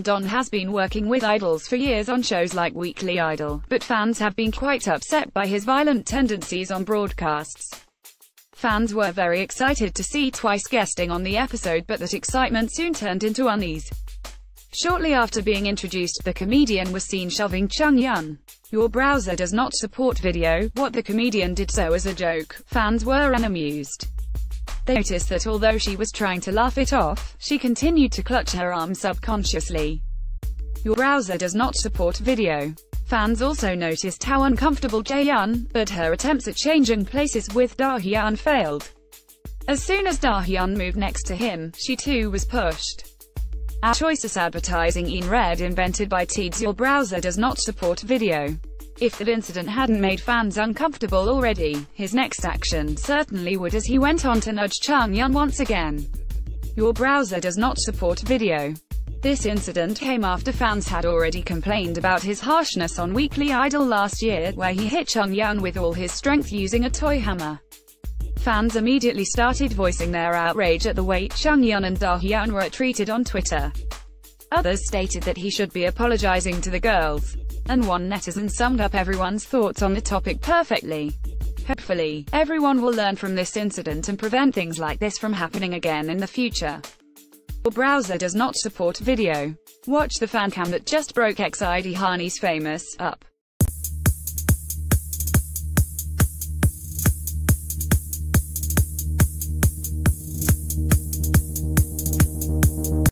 Don has been working with idols for years on shows like Weekly Idol, but fans have been quite upset by his violent tendencies on broadcasts. Fans were very excited to see Twice guesting on the episode but that excitement soon turned into unease. Shortly after being introduced, the comedian was seen shoving Jeongyeon. Your browser does not support video, what the comedian did so as a joke, fans were unamused. They noticed that although she was trying to laugh it off, she continued to clutch her arm subconsciously. Your browser does not support video. Fans also noticed how uncomfortable Jeongyeon, but her attempts at changing places with Dahyun failed. As soon as Dahyun moved next to him, she too was pushed. Our choices advertising in red invented by Teeds Your browser does not support video. If that incident hadn't made fans uncomfortable already, his next action certainly would as he went on to nudge Jeongyeon once again. Your browser does not support video. This incident came after fans had already complained about his harshness on Weekly Idol last year, where he hit Jeongyeon with all his strength using a toy hammer. Fans immediately started voicing their outrage at the way Jeongyeon and Dahyun were treated on Twitter. Others stated that he should be apologizing to the girls. And one netizen summed up everyone's thoughts on the topic perfectly. Hopefully, everyone will learn from this incident and prevent things like this from happening again in the future. Your browser does not support video. Watch the fan cam that just broke EXID Hani's famous, up.